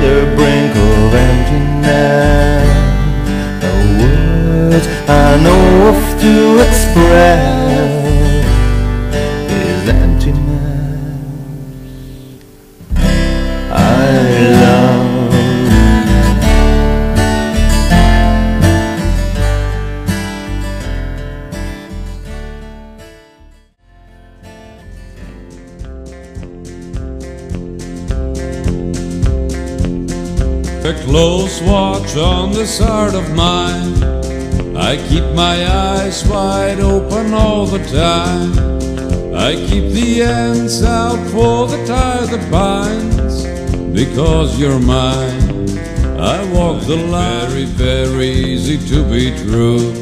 the brink of emptiness. The words I know of to express A close watch on this heart of mine. I keep my eyes wide open all the time. I keep the ends out for the tie that binds. Because you're mine, I walk the line. Very, very easy to be true.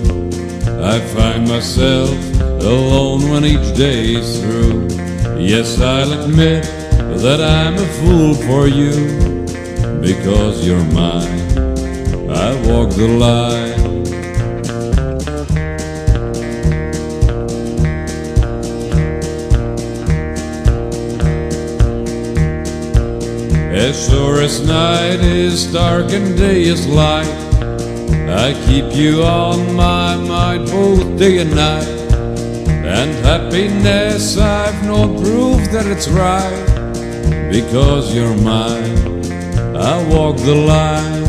I find myself alone when each day is through. Yes, I'll admit that I'm a fool for you because you're mine. I walk the line. As sure as night is dark and day is light, I keep you on my mind both day and night. And happiness I've no proof that it's right, because you're mine. I walk the line.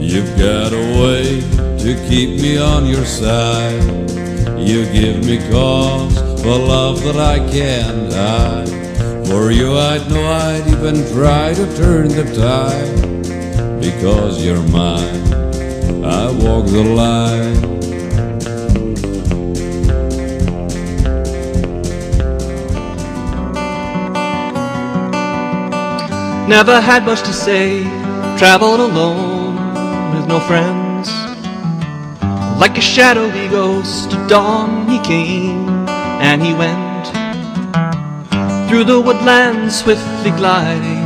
You've got a way to keep me on your side. You give me cause for love that I can't hide. For you, I'd know I'd even try to turn the tide. Because you're mine, I walk the line. Never had much to say, traveled alone with no friends. Like a shadowy ghost, at dawn he came and he went through the woodlands swiftly gliding.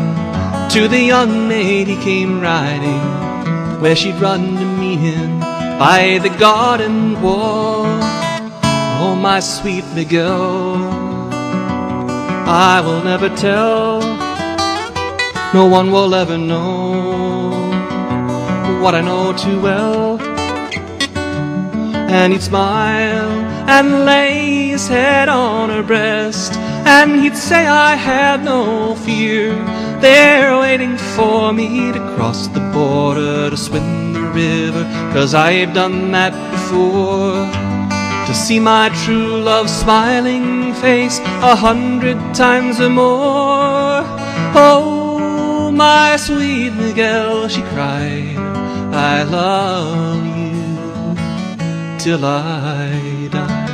To the young maid he came riding, where she'd run to by the garden wall. Oh, my sweet Miguel, I will never tell no one will ever know what I know too well. And he'd smile and lay his head on her breast, and he'd say, I have no fear. They're waiting for me to cross the border to swim river, cause I've done that before. To see my true love's smiling face a hundred times or more. Oh, my sweet Miguel, she cried, I love you till I die.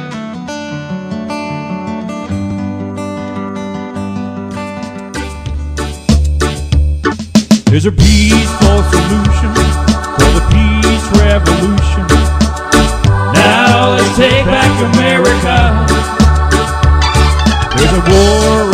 There's a peaceful solution revolution. Now let's take back America. There's a war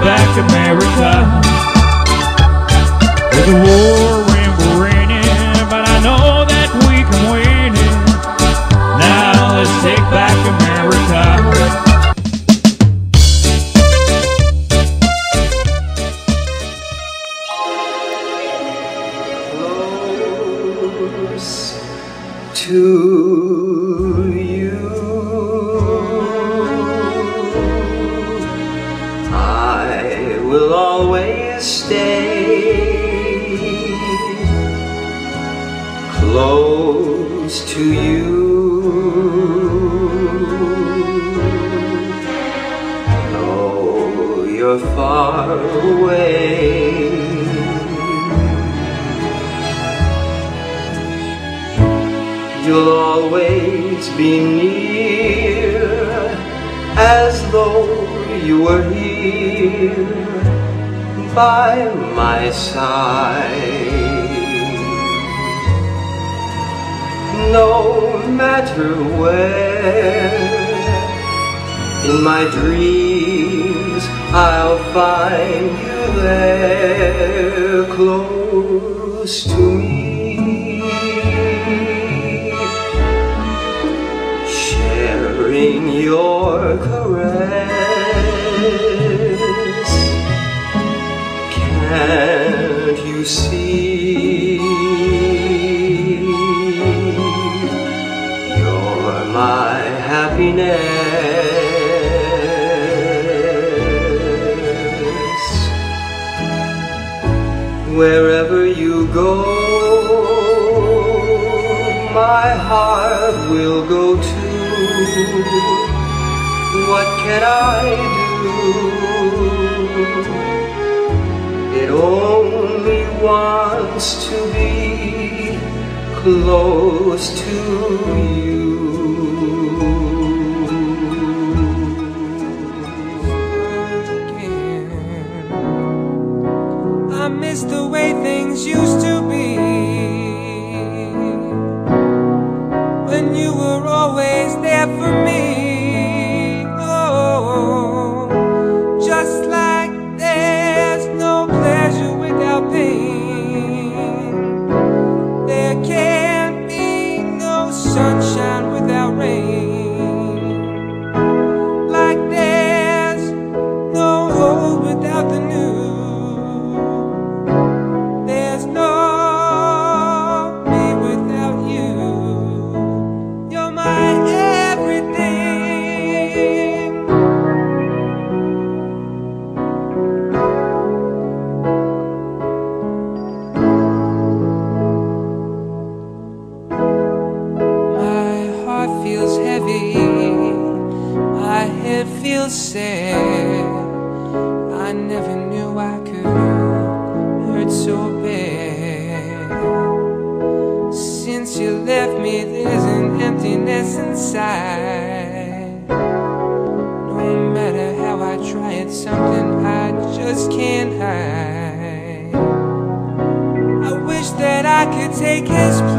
back America. There's a war and in it, but I know that we can win it. Now let's take back America. to you. Stay close to you. Though you're far away. You'll always be near as though you were here by my side. No matter where in my dreams I'll find you there close to me. Sharing your caress. Can't you see? You're my happiness. Wherever you go, my heart will go too. What can I do? It only wants to be close to you. again. I miss the way things used to heavy. My head feels sad. I never knew I could hurt so bad. Since you left me, there's an emptiness inside. No matter how I try, it's something I just can't hide. I wish that I could take his place.